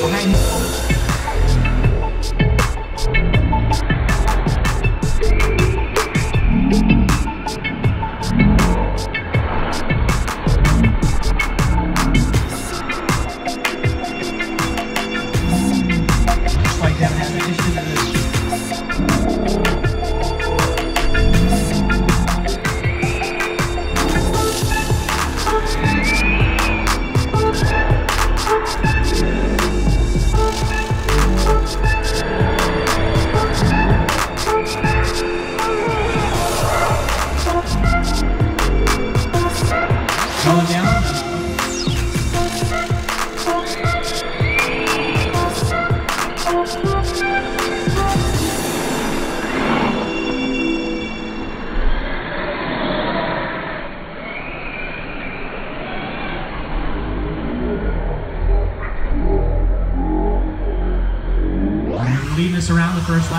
我爱你。Going down. Leading us around the first lap.